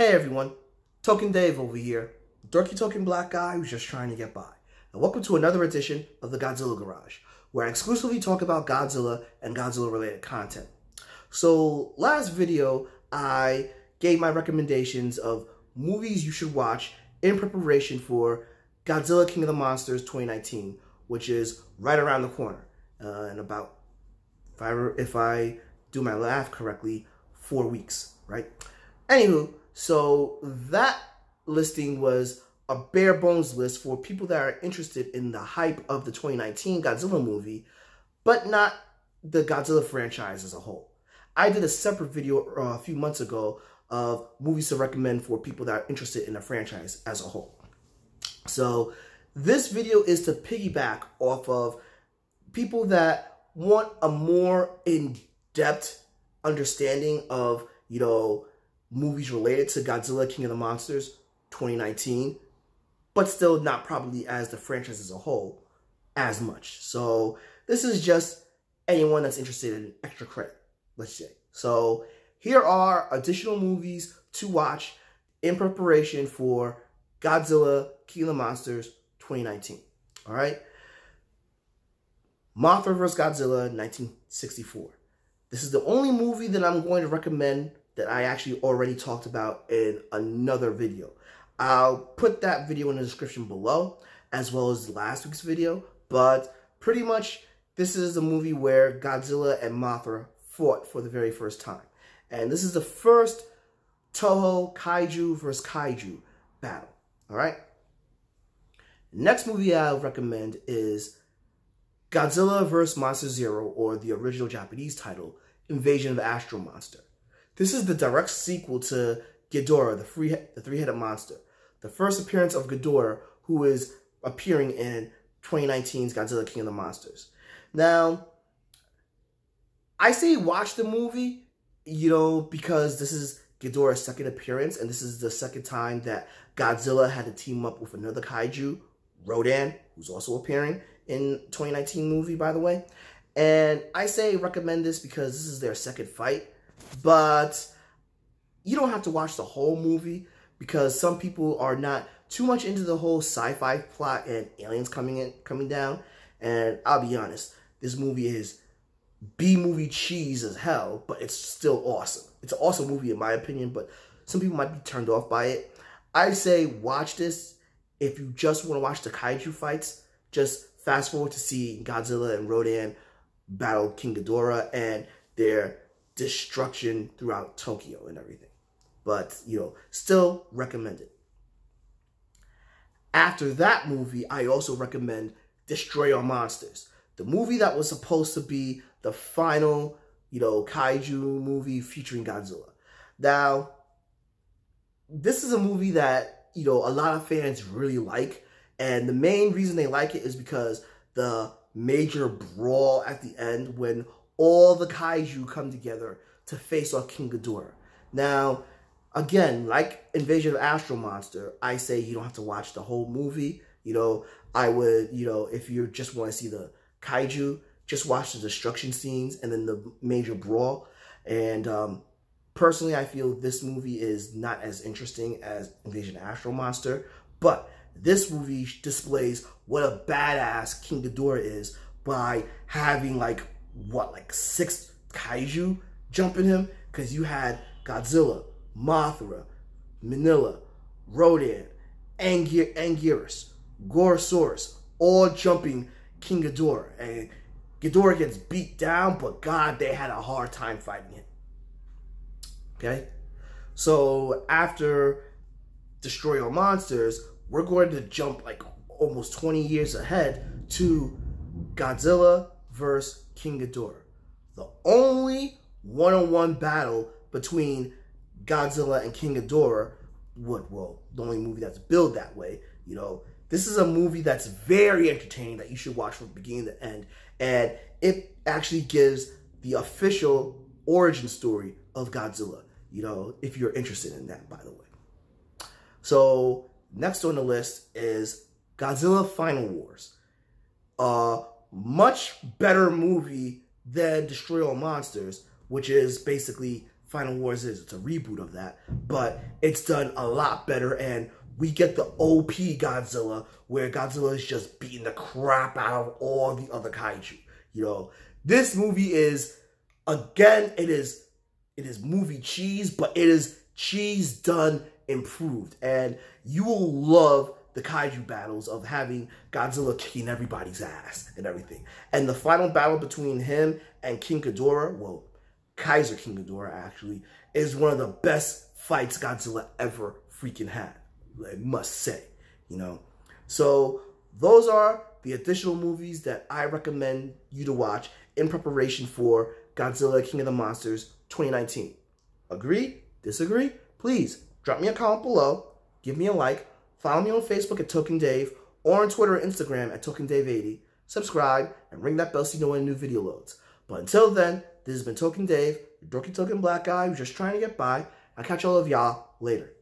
Hey everyone, Token Dave over here, dorky token black guy who's just trying to get by. And welcome to another edition of the Godzilla Garage, where I exclusively talk about Godzilla and Godzilla related content. So last video, I gave my recommendations of movies you should watch in preparation for Godzilla King of the Monsters 2019, which is right around the corner uh, in about, if I, if I do my math correctly, four weeks, right? Anywho, so that listing was a bare bones list for people that are interested in the hype of the 2019 Godzilla movie, but not the Godzilla franchise as a whole. I did a separate video uh, a few months ago of movies to recommend for people that are interested in the franchise as a whole. So this video is to piggyback off of people that want a more in-depth understanding of, you know, movies related to Godzilla King of the Monsters 2019, but still not probably as the franchise as a whole as much. So this is just anyone that's interested in extra credit, let's say. So here are additional movies to watch in preparation for Godzilla King of the Monsters 2019. All right. Mothra vs. Godzilla 1964. This is the only movie that I'm going to recommend that I actually already talked about in another video. I'll put that video in the description below, as well as last week's video, but pretty much this is the movie where Godzilla and Mothra fought for the very first time. And this is the first Toho Kaiju versus Kaiju battle, all right? Next movie I'll recommend is Godzilla vs. Monster Zero, or the original Japanese title, Invasion of Astro Monster. This is the direct sequel to Ghidorah, the, free, the three-headed monster. The first appearance of Ghidorah, who is appearing in 2019's Godzilla King of the Monsters. Now, I say watch the movie, you know, because this is Ghidorah's second appearance, and this is the second time that Godzilla had to team up with another kaiju, Rodan, who's also appearing in 2019 movie, by the way. And I say recommend this because this is their second fight. But you don't have to watch the whole movie because some people are not too much into the whole sci-fi plot and aliens coming in coming down. And I'll be honest, this movie is B-movie cheese as hell, but it's still awesome. It's an awesome movie in my opinion, but some people might be turned off by it. I say watch this if you just want to watch the kaiju fights. Just fast forward to see Godzilla and Rodan battle King Ghidorah and their destruction throughout Tokyo and everything. But, you know, still recommend it. After that movie, I also recommend Destroy All Monsters. The movie that was supposed to be the final, you know, kaiju movie featuring Godzilla. Now, this is a movie that, you know, a lot of fans really like. And the main reason they like it is because the major brawl at the end when all the kaiju come together to face off King Ghidorah. Now, again, like Invasion of Astro Monster, I say you don't have to watch the whole movie. You know, I would, you know, if you just want to see the kaiju, just watch the destruction scenes and then the major brawl. And um, personally, I feel this movie is not as interesting as Invasion of Astro Monster, but this movie displays what a badass King Ghidorah is by having like what like six kaiju jumping him because you had Godzilla, Mothra, Minilla, Rodan, Angir Anguirus, Gorosaurus, all jumping King Ghidorah. And Ghidorah gets beat down, but God, they had a hard time fighting him. Okay? So after Destroy All Monsters, we're going to jump like almost 20 years ahead to Godzilla versus King Ghidorah. The only one-on-one battle between Godzilla and King Ghidorah would, well, the only movie that's built that way, you know, this is a movie that's very entertaining that you should watch from beginning to end. And it actually gives the official origin story of Godzilla, you know, if you're interested in that, by the way. So next on the list is Godzilla Final Wars. A much better movie than Destroy All Monsters, which is basically Final Wars is. It's a reboot of that, but it's done a lot better and we get the OP Godzilla where Godzilla is just beating the crap out of all the other kaiju. You know, this movie is again, it is it is movie cheese, but it is cheese done improved. And you will love the kaiju battles of having Godzilla kicking everybody's ass and everything. And the final battle between him and King Ghidorah, well, Kaiser King Ghidorah actually, is one of the best fights Godzilla ever freaking had. I must say, you know. So those are the additional movies that I recommend you to watch in preparation for Godzilla King of the Monsters 2019. Agree? Disagree? Please drop me a comment below, give me a like, follow me on Facebook at Token Dave, or on Twitter and Instagram at Token Dave 80 Subscribe and ring that bell so you know when a new video loads. But until then, this has been Token Dave, your dorky token black guy who's just trying to get by. I'll catch all of y'all later.